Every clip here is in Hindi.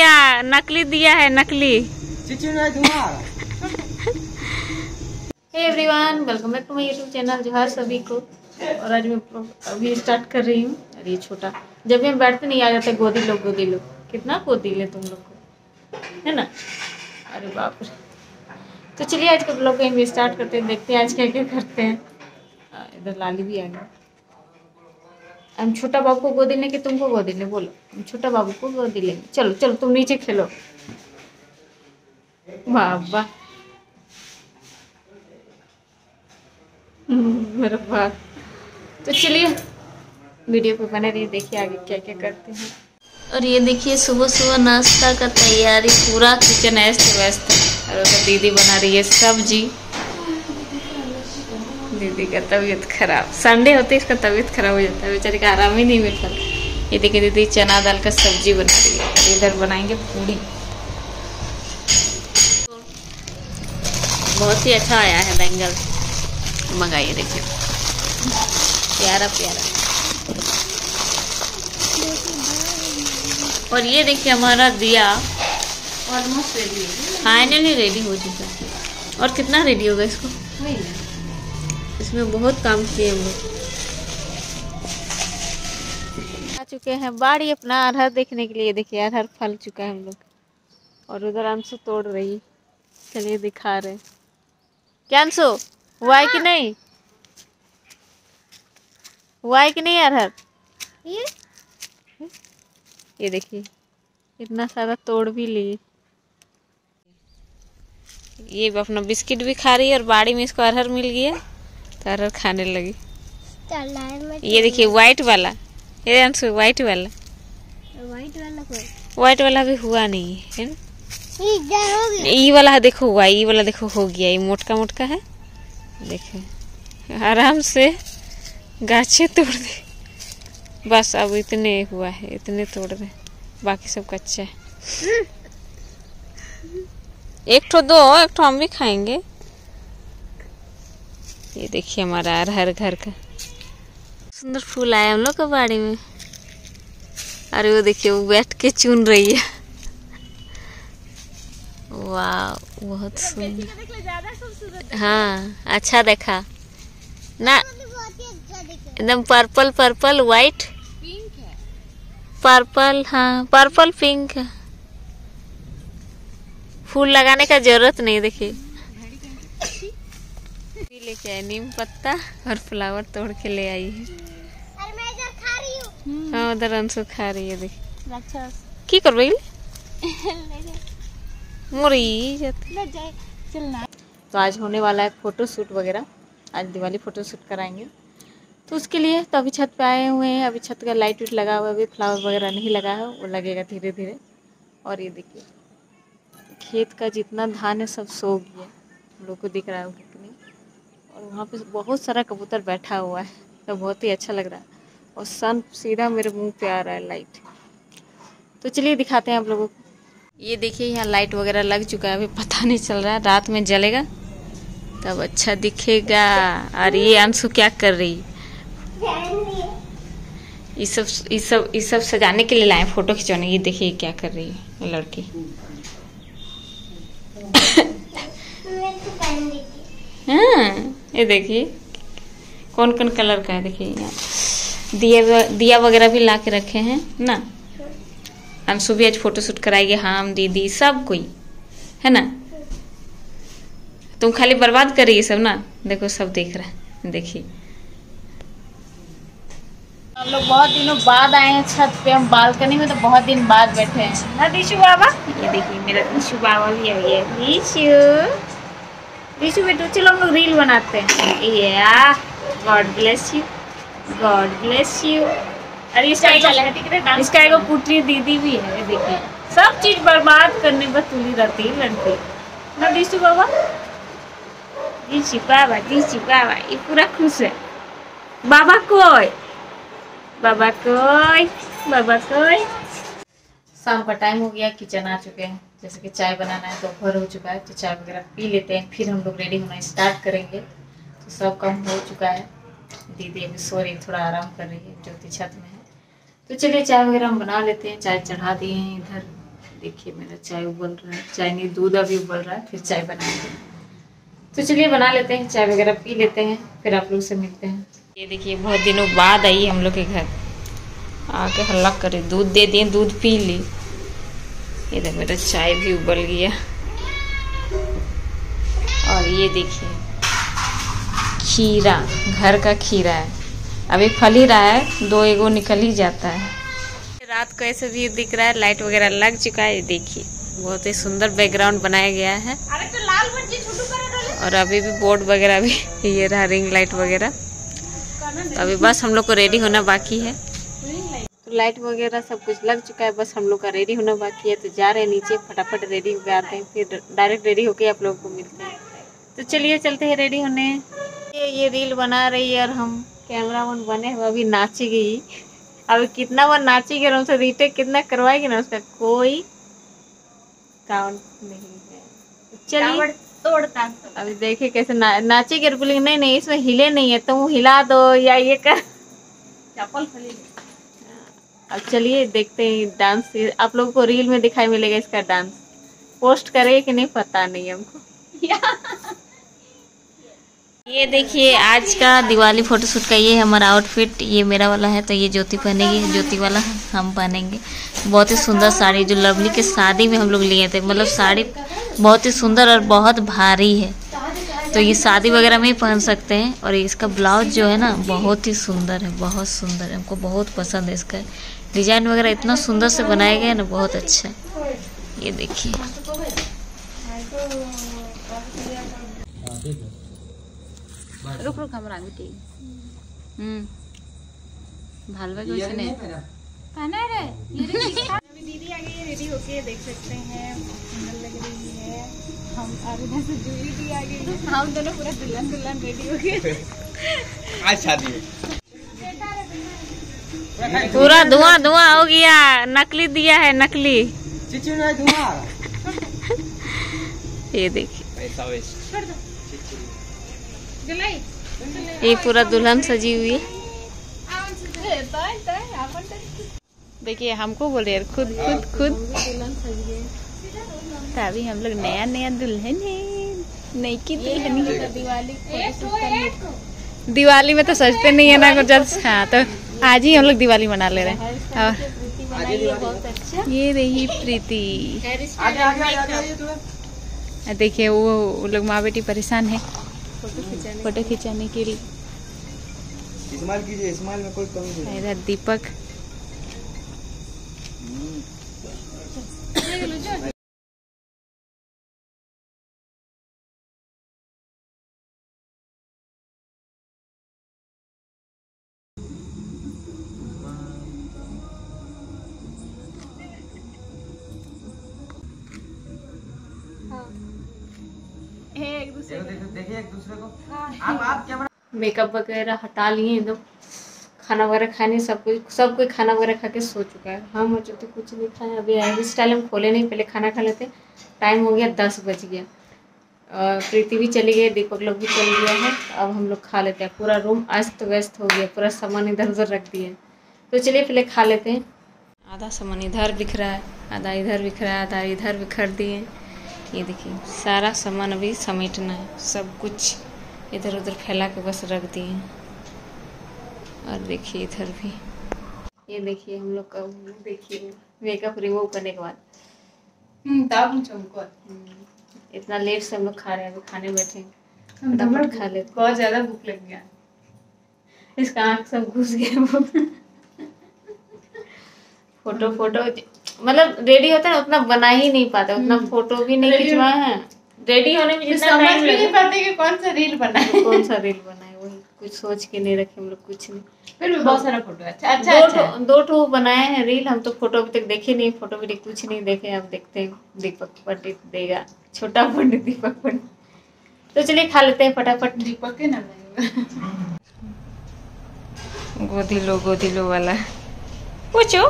दिया नकली दिया है नकली। Hey everyone welcome back to my YouTube channel जोहार सभी को और आज मैं अभी स्टार्ट कर रही हूँ। अरे छोटा। जब भी हम बैठते नहीं आ जाते गोदी लो गोदी लो कितना गोदी ले तुम लोग को। है ना? अरे बाप रे। तो चलिए आज के ब्लॉग को हम स्टार्ट करते हैं देखते हैं आज क्या क्या करते हैं। इधर लाली भी आ गया। हम छोटा बाबू को गोदी लेंगे तुमको गोदी ले बोलो। हम छोटा बाबू को गोदी लेंगे। चलो चलो तुम नीचे खेलो। वाह हम्म, मेरा बात तो चलिए वीडियो पे बने रहिए देखिए आगे क्या क्या करते हैं। और ये देखिए सुबह सुबह नाश्ता का तैयारी पूरा किचन ऐस्त व्यस्त है और उधर दीदी बना रही है सब्ज़ी। दीदी का तबीयत खराब। संडे होते इसका तबीयत खराब हो जाता है। बेचारे का आराम ही नहीं मिलता ये देखिए दीदी चना दाल का सब्ज़ी बना रही है। इधर बनाएँगे पूड़ी। बहुत ही अच्छा आया है बैंगल मंगाइए देखिए। प्यारा प्यारा। और ये देखिए हमारा दिया। ऑलमोस्ट रेडी फाइनली रेडी हो चुका है। और कितना रेडी होगा इसको? इसमें बहुत काम किए हम लोग आ चुके हैं बाड़ी अपना अरहर देखने के लिए। देखिए अरहर फल चुका है हम लोग। और उधर अंशु तोड़ रही। चलिए दिखा रहे। क्या अंशु? हुआ है कि नहीं? हुआ है कि नहीं अरहर ये? ये देखिए इतना सारा तोड़ भी लिए। ये अपना बिस्किट भी खा रही है और बाड़ी में इसको अरहर मिल गया। तो अरहर खाने लगी। ये देखिए व्हाइट वाला। ये अंशु व्हाइट वाला। व्हाइट वाला व्हाइट वाला भी हुआ नहीं है ना? ये हो वाला देखो हुआ ई वाला देखो हो गया। ये मोटका मोटका है। देखो। आराम से गाछे तोड़ दे। बस अब इतने हुआ है इतने तोड़ दे। बाकी सब कच्चा है। एक ठो दो एक ठो हम भी खाएँगे। ये देखिए हमारा अरहर घर का। सुंदर फूल आया हम लोग के बाड़ी में। अरे वो देखिए, वो बैठ के चुन रही है। वाह, बहुत सुंदर। हाँ अच्छा देखा। ना, एकदम पर्पल पर्पल वाइट पर्पल हाँ पर्पल पिंक फूल लगाने का ज़रूरत नहीं, देखिए। लेके आए नीम पत्ता और फ्लावर तोड़ के ले आई है। अरे मैं इधर खा रही हूँ। हाँ उधर अंशु खा रही है देखिए अच्छा। की ले जा मुरी तो आज होने वाला है फ़ोटो शूट वगैरह। आज दिवाली फ़ोटो शूट कराएँगे। तो उसके लिए तो अभी छत पे आए हुए हैं। अभी छत का लाइट वाइट लगा हुआ है अभी फ्लावर वगैरह नहीं लगा है वो लगेगा धीरे धीरे और ये देखिए खेत का जितना धान है सब सो गया हम लोग को दिख रहा है नहीं और वहाँ पे बहुत सारा कबूतर बैठा हुआ है तो बहुत ही अच्छा लग रहा है। और सन सीधा मेरे मुँह पे आ रहा है लाइट तो चलिए दिखाते हैं आप लोगों को। ये देखिए यहाँ लाइट वगैरह लग चुका है अभी पता नहीं चल रहा है। रात में जलेगा तब अच्छा दिखेगा। और ये अंशु क्या कर रही? ये सब ये सब ये सब सजाने के लिए लाए फ़ोटो खिंचवाने। ये देखिए क्या कर रही है लड़की। हाँ। ये देखिए कौन कौन कलर का है देखिए यहाँ। दिया दिया वगैरह भी ला के रखे हैं ना? अंशु भी आज फ़ोटो शूट कराएगी हम दीदी सब कोई है ना? तुम खाली बर्बाद कर रही है सब ना? देखो सब देख रहा है देखिए। हम लोग बहुत दिनों बाद आए हैं छत पे हम बालकनी में तो बहुत दिन बाद बैठे हैं। ना दिशु बाबा। ये देखिए मेरा दिशु बाबा भी आ गया दिशु दिशु बेटू चलो हम लोग रील बनाते हैं। या god bless you god bless you अरे इसका एक इसका एगो पुत्री दीदी भी है देखिए। सब चीज़ बर्बाद करने पर तुली रहती है लड़की। ना दिशु बाबा? दिशु बाबा दिशु बाबा ये पूरा खुश है। बाबा कोई? बाबा कोई? बाबा कोई? शाम का टाइम हो गया किचन आ चुके हैं। जैसे कि चाय बनाना है दोपहर हो चुका है तो चाय वगैरह पी लेते हैं, फिर हम लोग रेडी होना स्टार्ट करेंगे। तो सब काम हो चुका है। दीदी अभी सो रही थोड़ा आराम कर रही है, ज्योति छत में है। तो चलिए चाय वगैरह हम बना लेते हैं, चाय चढ़ा दिए हैं इधर। देखिए मेरा चाय उबल रहा है, चाय नहीं, दूध अभी उबल रहा है, फिर चाय बनाएँगे। तो चलिए बना लेते हैं, चाय वगैरह पी लेते हैं, फिर आप लोग से मिलते हैं। ये देखिए, बहुत दिनों बाद आई हम लोग के घर। आके हल्ला करे, दूध दे दिए, दूध पी ली। ये देख मेरा चाय भी उबल गया। और ये देखिए खीरा घर का खीरा है। अभी फल ही रहा है दो एगो निकल ही जाता है। रात को ऐसे भी दिख रहा है लाइट वगैरह लग चुका है ये देखिए। बहुत ही सुंदर बैकग्राउंड बनाया गया है। अरे तो लाल और अभी भी बोर्ड वगैरह भी ये रहा रिंग लाइट वगैरह। तो अभी बस हम लोग को रेडी होना बाकी है। तो लाइट वगैरह सब कुछ लग चुका है बस हम लोग का रेडी होना बाकी है तो जा रहे हैं नीचे फटाफट रेडी होके आते हैं फिर डायरेक्ट रेडी होके आप लोगों को मिलते हैं। तो चलिए चलते हैं रेडी होने। ये ये रील बना रही है और हम कैमरा मैन बने हुए अभी नाचेगी। अभी कितना बार नाचेगी और हमसे रीटेक कितना करवाएगी ना उसका कोई काउंट नहीं है। तो चलिए तोड़ता अभी देखिए कैसे ना, नाचेगी और बोलेगी नहीं नहीं इसमें हिले नहीं है तुम हिला दो या ये कर। चप्पल खली अब चलिए देखते हैं डांस आप लोगों को रील में दिखाई मिलेगा इसका डांस पोस्ट करेगा कि नहीं, पता नहीं हमको। ये देखिए, आज का दिवाली फोटोशूट का ये हमारा आउटफिट ये मेरा वाला है तो ये ज्योति पहनेगी। ज्योति वाला हम पहनेंगे। बहुत ही सुंदर साड़ी, जो लवली के शादी में हम लोग लिए थे। मतलब साड़ी बहुत ही सुंदर और बहुत भारी है। तो ये शादी वगैरह में ही पहन सकते हैं। और इसका ब्लाउज जो है ना, बहुत ही सुंदर है, बहुत सुंदर है। हमको बहुत पसंद है इसका। डिज़ाइन वगैरह इतना सुंदर से बनाया गया है ना बहुत अच्छा है। ये देखिए। रुक रुक हमरा बेटी। हम्म। भालवा के वैसे नहीं। पहना रे ये अभी दीदी आ गई है रेडी होके देख सकते हैं। सुंदर लग रही है। हम और इधर से जूली भी आ गई है। हम दोनों पूरा दुल्हन दुल्हन रेडी हो गए आज शादी है। पूरा धुआँ धुआँ हो गया। नकली दिया है नकली। ये देखिए ये पूरा दुल्हन सजी हुई है। देखिए हमको बोले यार खुद खुद खुद। तो अभी हम लोग नया नया दुल्हन है। नई की दुल्हन दिवाली दिवाली में तो सजते नहीं है ना कुछ जब हाँ तो आज ही हम लोग दिवाली मना ले रहे हैं। और अच्छा। ये रही प्रीति। तू देखिए वो वो लोग माँ बेटी परेशान है। फ़ोटो खिंचाने के लिए। इस्तेमाल कीजिए इस्तेमाल में कोई कमी नहीं। इधर दीपक। देखिए एक दूसरे को। आप आप क्या मेकअप वगैरह हटा लिए एकदम खाना वगैरह खाने सब कुछ सब कोई खाना वगैरह खा के सो चुका है। हम और तो कुछ नहीं खाए अभी आए इस टाइम हम खोले नहीं पहले खाना खा लेते। टाइम हो गया दस बज गया। और प्रीति भी चली गई दीपक लोग भी चल गया है अब हम लोग खा लेते हैं। पूरा रूम अस्त व्यस्त हो गया पूरा सामान इधर उधर रख दिए तो चलिए पहले खा लेते हैं। आधा सामान इधर बिखरा है आधा इधर बिखरा है आधा इधर बिखर दिए ये देखिए सारा सामान अभी समेटना है। सब कुछ इधर उधर फैला के बस रख दिए। और देखिए इधर भी। ये देखिए हम लोग का देखिए मेकअप रिमूव करने के बाद। चमको हम्म, इतना लेट से हम लोग खा रहे हैं अभी खाने बैठे फटाफट खा लेते बहुत ज़्यादा भूख लग गया। इसका आँख सब घुस गया। Photo photo. मतलब रेडी होता है ना उतना बना ही नहीं पाते उतना फ़ोटो भी नहीं खिंचवाए हैं रेडी होने में फिर जितना समझ टाइम भी नहीं पाते कि कौन सा रील बनाए। कौन सा रील बनाए वही कुछ सोच के नहीं रखे हम लोग कुछ नहीं। फिर भी बहुत सारा फ़ोटो अच्छा अच्छा दो अच्छा। दो ठो बनाए हैं रील हम तो फ़ोटो अभी तक देखे नहीं फ़ोटो वीडियो कुछ नहीं देखे अब देखते हैं। दीपक पंडित देगा छोटा पंडित दीपक पंडित। तो चलिए खा लेते हैं फटाफट। दीपक के नाम है। गोदी लो गोदी लो वाला। पूछो।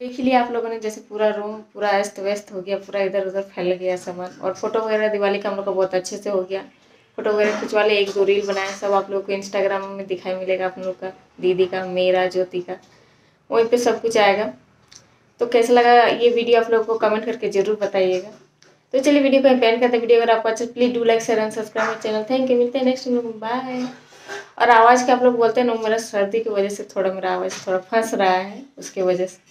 देख लिया आप लोगों ने, जैसे पूरा रूम पूरा अस्त व्यस्त हो गया, पूरा इधर उधर फैल गया सामान। और फ़ोटो वगैरह दिवाली का हम लोग का बहुत अच्छे से हो गया। फ़ोटो वगैरह खिंचवा लिए एक दो रील बनाए, सब आप लोग को इंस्टाग्राम में दिखाई मिलेगा आप लोग का, दीदी का, मेरा, ज्योति का। वहीं पे सब कुछ आएगा। तो कैसा लगा ये वीडियो आप लोगों को कमेंट करके ज़रूर बताइएगा। तो चलिए वीडियो को पेन करते हैं। वीडियो अगर आपको अच्छा please do like share and subscribe channel thank you मिलते हैं नेक्स्ट बाय और आवाज़ के आप लोग बोलते हैं ना मेरा सर्दी की वजह से थोड़ा मेरा आवाज़ थोड़ा फंस रहा है, उसकी वजह से।